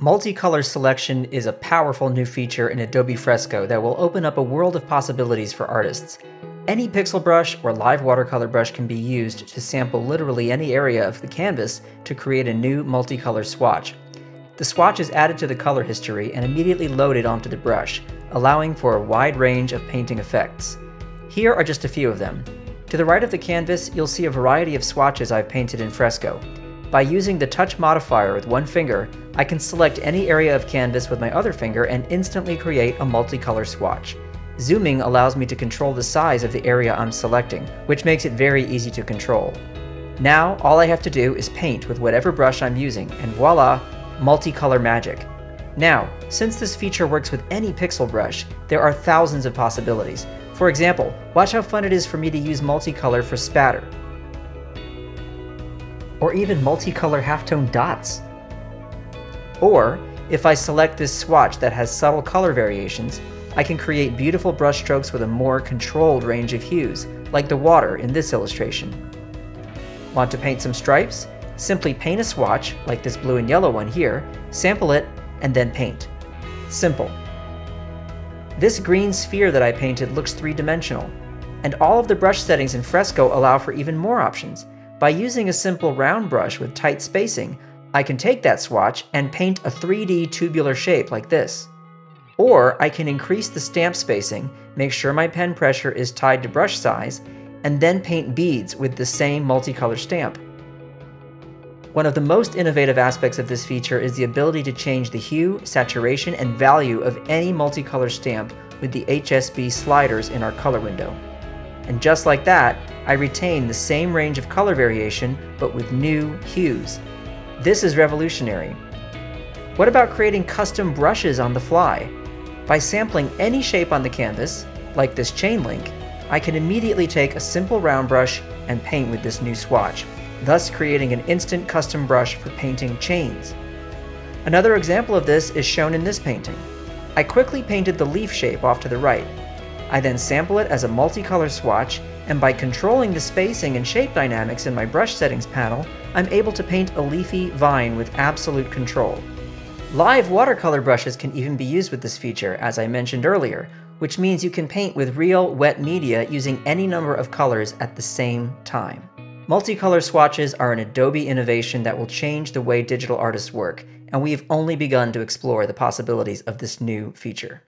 Multicolor selection is a powerful new feature in Adobe Fresco that will open up a world of possibilities for artists. Any pixel brush or live watercolor brush can be used to sample literally any area of the canvas to create a new multicolor swatch. The swatch is added to the color history and immediately loaded onto the brush, allowing for a wide range of painting effects. Here are just a few of them. To the right of the canvas, you'll see a variety of swatches I've painted in Fresco. By using the touch modifier with one finger, I can select any area of canvas with my other finger and instantly create a multicolor swatch. Zooming allows me to control the size of the area I'm selecting, which makes it very easy to control. Now, all I have to do is paint with whatever brush I'm using, and voila, multicolor magic. Now, since this feature works with any pixel brush, there are thousands of possibilities. For example, watch how fun it is for me to use multicolor for spatter or even multicolor halftone dots. Or, if I select this swatch that has subtle color variations, I can create beautiful brushstrokes with a more controlled range of hues, like the water in this illustration. Want to paint some stripes? Simply paint a swatch, like this blue and yellow one here, sample it, and then paint. Simple. This green sphere that I painted looks three-dimensional, and all of the brush settings in Fresco allow for even more options, by using a simple round brush with tight spacing, I can take that swatch and paint a 3D tubular shape like this. Or I can increase the stamp spacing, make sure my pen pressure is tied to brush size, and then paint beads with the same multicolor stamp. One of the most innovative aspects of this feature is the ability to change the hue, saturation, and value of any multicolor stamp with the HSB sliders in our color window. And just like that, I retain the same range of color variation, but with new hues. This is revolutionary. What about creating custom brushes on the fly? By sampling any shape on the canvas, like this chain link, I can immediately take a simple round brush and paint with this new swatch, thus creating an instant custom brush for painting chains. Another example of this is shown in this painting. I quickly painted the leaf shape off to the right, I then sample it as a multicolor swatch, and by controlling the spacing and shape dynamics in my brush settings panel, I'm able to paint a leafy vine with absolute control. Live watercolor brushes can even be used with this feature, as I mentioned earlier, which means you can paint with real, wet media using any number of colors at the same time. Multicolor swatches are an Adobe innovation that will change the way digital artists work, and we've only begun to explore the possibilities of this new feature.